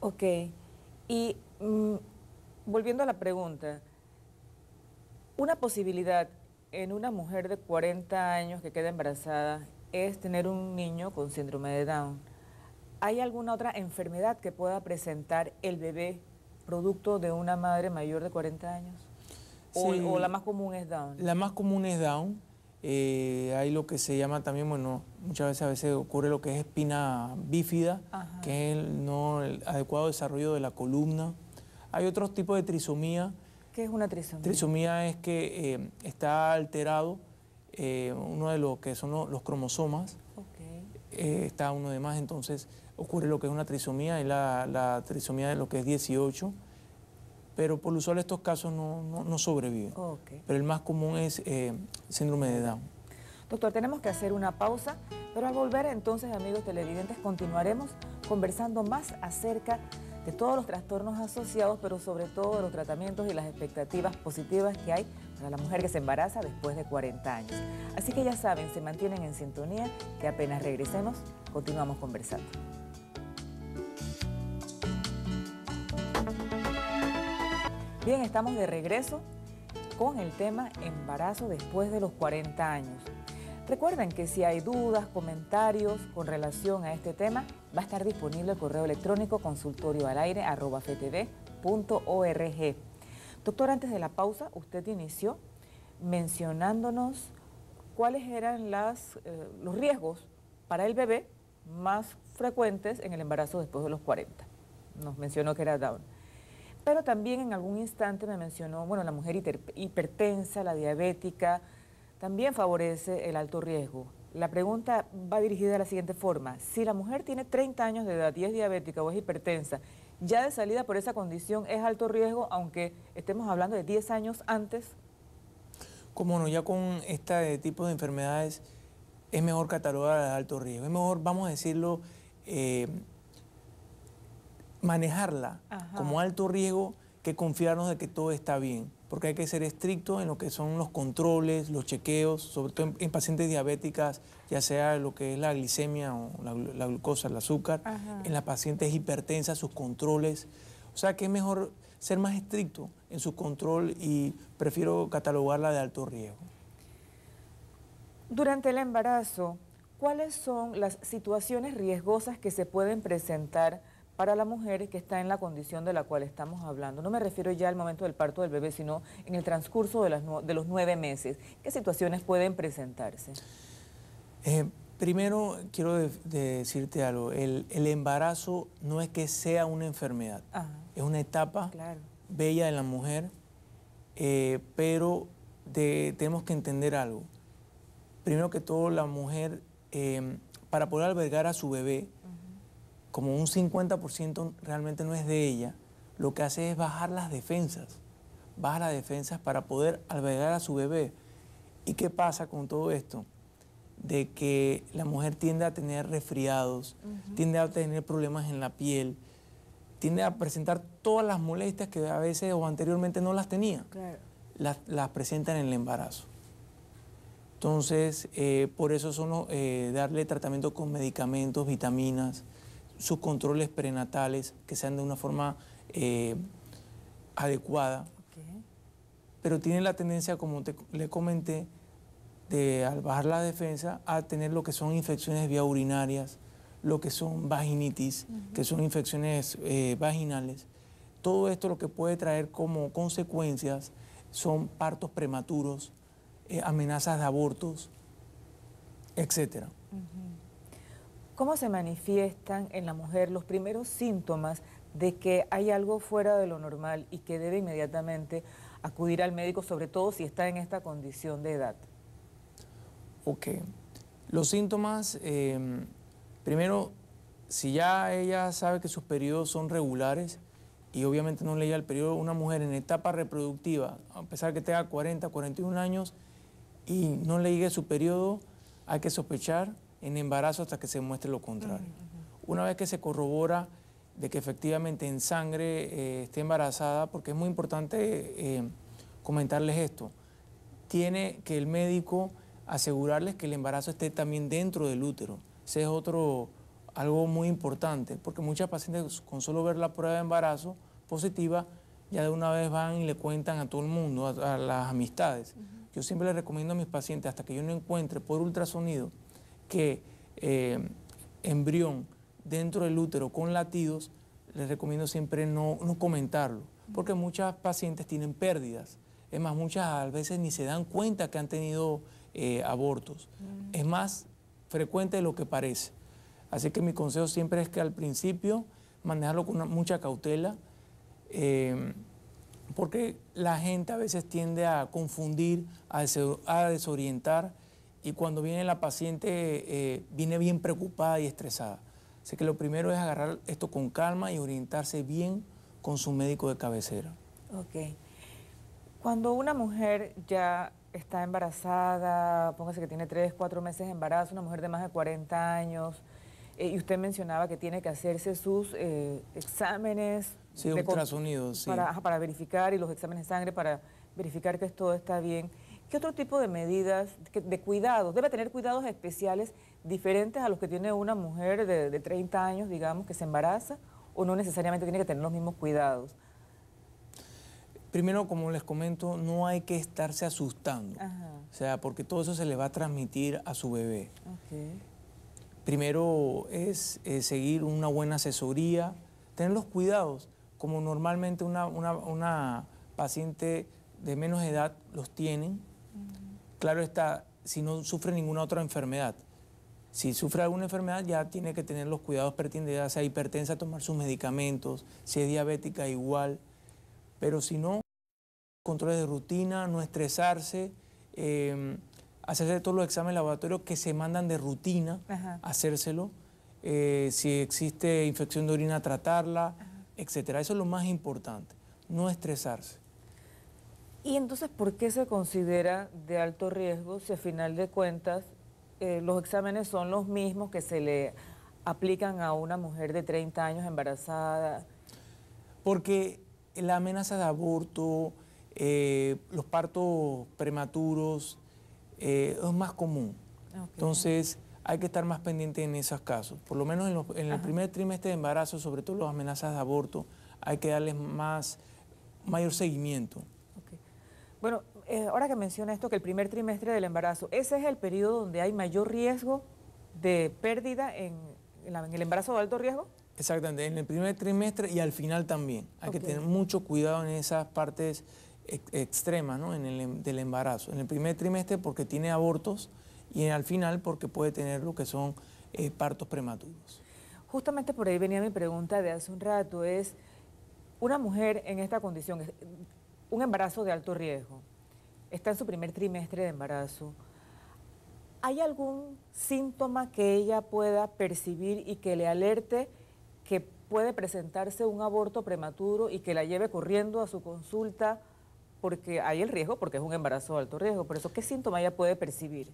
Ok. Y mm, volviendo a la pregunta, una posibilidad en una mujer de 40 años que queda embarazada es tener un niño con síndrome de Down. ¿Hay alguna otra enfermedad que pueda presentar el bebé producto de una madre mayor de 40 años? O, Sí. o la más común es Down? La más común es Down. Eh, hay lo que se llama también, bueno, muchas veces a veces ocurre lo que es espina bífida, Ajá. que es el, no el adecuado desarrollo de la columna. Hay otros tipos de trisomía. ¿Qué es una trisomía? Trisomía es que eh, está alterado eh, uno de los que son los, los cromosomas, está uno de más, entonces ocurre lo que es una trisomía, es la, la trisomía de lo que es 18, pero por lo usual estos casos no, no, no sobreviven. Pero el más común es eh, síndrome de Down. Doctor, tenemos que hacer una pausa, pero al volver entonces, amigos televidentes, continuaremos conversando más acerca de todos los trastornos asociados, pero sobre todo de los tratamientos y las expectativas positivas que hay para la mujer que se embaraza después de 40 años. Así que ya saben, se mantienen en sintonía, que apenas regresemos, continuamos conversando. Bien, estamos de regreso con el tema embarazo después de los 40 años. Recuerden que si hay dudas, comentarios con relación a este tema, va a estar disponible el correo electrónico consultorio al aire Doctor, antes de la pausa, usted inició mencionándonos cuáles eran eh, los riesgos para el bebé más frecuentes en el embarazo después de los 40. Nos mencionó que era Down. Pero también en algún instante me mencionó, bueno, la mujer hiper- hipertensa, la diabética, también favorece el alto riesgo. La pregunta va dirigida de la siguiente forma. Si la mujer tiene 30 años de edad y es diabética o es hipertensa, ya de salida por esa condición es alto riesgo, aunque estemos hablando de 10 años antes. Como no, ya con este tipo de enfermedades es mejor catalogar de alto riesgo. Es mejor, vamos a decirlo, eh, manejarla Ajá. como alto riesgo que confiarnos de que todo está bien. Porque hay que ser estricto en lo que son los controles, los chequeos, sobre todo en, en pacientes diabéticas, ya sea lo que es la glicemia o la, glu- la glucosa, el azúcar, Ajá. en las pacientes hipertensas, sus controles. O sea que es mejor ser más estricto en su control y prefiero catalogarla de alto riesgo. Durante el embarazo, ¿cuáles son las situaciones riesgosas que se pueden presentar para la mujer que está en la condición de la cual estamos hablando? No me refiero ya al momento del parto del bebé, sino en el transcurso de, las de los nueve meses. ¿Qué situaciones pueden presentarse? Eh, primero quiero de- de decirte algo, el, el embarazo no es que sea una enfermedad, Ajá, es una etapa claro. bella de la mujer, eh, pero de- tenemos que entender algo. Primero que todo, la mujer, eh, para poder albergar a su bebé, como un 50% realmente no es de ella, lo que hace es bajar las defensas, baja las defensas para poder albergar a su bebé. ¿Y qué pasa con todo esto? De que la mujer tiende a tener resfriados, tiende a tener problemas en la piel, tiende a presentar todas las molestias que a veces o anteriormente no las tenía Claro. las, las presentan en el embarazo. Entonces, eh, por eso son los, eh, darle tratamiento con medicamentos, vitaminas, sus controles prenatales que sean de una forma eh, adecuada, pero tiene la tendencia, como te- le comenté, de al bajar la defensa a tener lo que son infecciones vía urinarias, lo que son vaginitis, que son infecciones eh, vaginales. Todo esto lo que puede traer como consecuencias son partos prematuros, eh, amenazas de abortos, etc. ¿Cómo se manifiestan en la mujer los primeros síntomas de que hay algo fuera de lo normal y que debe inmediatamente acudir al médico, sobre todo si está en esta condición de edad? Ok. Los síntomas, eh, primero, si ya ella sabe que sus periodos son regulares y obviamente no le llega el periodo, una mujer en etapa reproductiva, a pesar que tenga 40, 41 años y no le llegue su periodo, hay que sospechar en embarazo hasta que se muestre lo contrario. Una vez que se corrobora de que efectivamente en sangre eh, esté embarazada, porque es muy importante eh, comentarles esto, tiene que el médico asegurarles que el embarazo esté también dentro del útero. Ese es otro algo muy importante, porque muchas pacientes con solo ver la prueba de embarazo positiva, ya de una vez van y le cuentan a todo el mundo, a, las amistades. Yo siempre les recomiendo a mis pacientes, hasta que yo no encuentre por ultrasonido que eh, embrión dentro del útero con latidos, les recomiendo siempre no, comentarlo, porque muchas pacientes tienen pérdidas. Es más, muchas a veces ni se dan cuenta que han tenido eh, abortos. Es más frecuente de lo que parece. Así que mi consejo siempre es que al principio manejarlo con mucha cautela, eh, porque la gente a veces tiende a confundir, a, desorientar, y cuando viene la paciente eh, viene bien preocupada y estresada. Así que lo primero es agarrar esto con calma y orientarse bien con su médico de cabecera. Ok. Cuando una mujer ya está embarazada, póngase que tiene 3, 4 meses de embarazo, una mujer de más de 40 años, eh, y usted mencionaba que tiene que hacerse sus eh, exámenes. Sí, ultrasonidos, sí. Para, para verificar y los exámenes de sangre para verificar que todo está bien. ¿Qué otro tipo de medidas, de cuidados? Debe tener cuidados especiales diferentes a los que tiene una mujer de, de 30 años, digamos, que se embaraza, o no necesariamente tiene que tener los mismos cuidados. Primero, como les comento, no hay que estarse asustando. O sea, porque todo eso se le va a transmitir a su bebé. Okay. Primero es seguir una buena asesoría, tener los cuidados, como normalmente una, paciente de menos edad los tienen. Claro está, si no sufre ninguna otra enfermedad. Si sufre alguna enfermedad ya tiene que tener los cuidados pertinentes, ya sea hipertensa, tomar sus medicamentos, si es diabética igual. Pero si no, controles de rutina, no estresarse, eh, hacerse todos los exámenes laboratorios que se mandan de rutina, hacérselo. Eh, si existe infección de orina, tratarla, etcétera. Eso es lo más importante, no estresarse. ¿Y entonces por qué se considera de alto riesgo si a final de cuentas eh, los exámenes son los mismos que se le aplican a una mujer de 30 años embarazada? Porque la amenaza de aborto, eh, los partos prematuros, eh, es más común. Entonces, hay que estar más pendiente en esos casos. Por lo menos en, el primer trimestre de embarazo, sobre todo las amenazas de aborto, hay que darles más, mayor seguimiento. Bueno, eh, ahora que menciona esto, que el primer trimestre del embarazo, ese es el periodo donde hay mayor riesgo de pérdida en, el embarazo de alto riesgo. Exactamente, en el primer trimestre y al final también. Hay que tener mucho cuidado en esas partes extrema ¿no? en el, em, del embarazo. En el primer trimestre porque tiene abortos y al final porque puede tener lo que son eh, partos prematuros. Justamente por ahí venía mi pregunta de hace un rato, es una mujer en esta condición, un embarazo de alto riesgo, está en su primer trimestre de embarazo, ¿hay algún síntoma que ella pueda percibir y que le alerte que puede presentarse un aborto prematuro y que la lleve corriendo a su consulta porque hay el riesgo, porque es un embarazo de alto riesgo. Por eso, ¿qué síntoma ella puede percibir?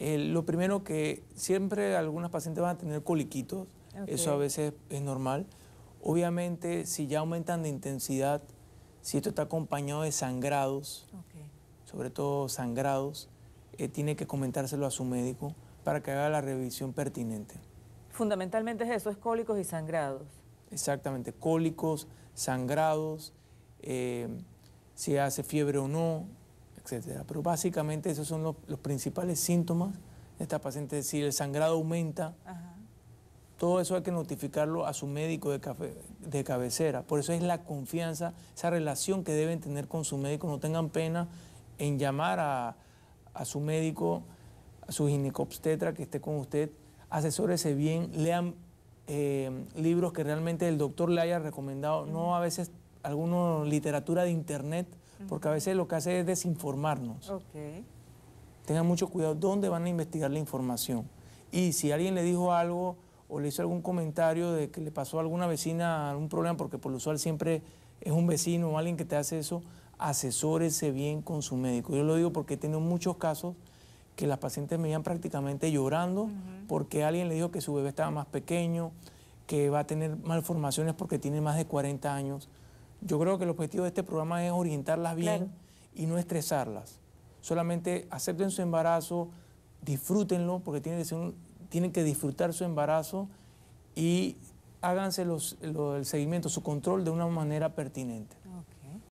lo primero que siempre algunas pacientes van a tener coliquitos, eso a veces es normal. Obviamente, si ya aumentan de intensidad, si esto está acompañado de sangrados, sobre todo sangrados, eh, tiene que comentárselo a su médico para que haga la revisión pertinente. Fundamentalmente es eso, es cólicos y sangrados. Exactamente, cólicos, sangrados, eh, si hace fiebre o no, etc. Pero básicamente esos son los, principales síntomas de esta paciente. Si el sangrado aumenta, todo eso hay que notificarlo a su médico de, de cabecera. Por eso es la confianza, esa relación que deben tener con su médico. No tengan pena en llamar a, su médico, a su ginecobstetra que esté con usted, asesórese bien, lean eh, libros que realmente el doctor le haya recomendado, no a veces alguna literatura de internet, porque a veces lo que hace es desinformarnos. Tengan mucho cuidado dónde van a investigar la información. Y si alguien le dijo algo o le hizo algún comentario de que le pasó a alguna vecina algún problema, porque por lo usual siempre es un vecino o alguien que te hace eso, asesórese bien con su médico. Yo lo digo porque he tenido muchos casos que las pacientes me iban prácticamente llorando porque alguien le dijo que su bebé estaba más pequeño, que va a tener malformaciones porque tiene más de 40 años. Yo creo que el objetivo de este programa es orientarlas bien y no estresarlas. Solamente acepten su embarazo, disfrútenlo, porque tienen que, tienen que disfrutar su embarazo y háganse el seguimiento, su control de una manera pertinente.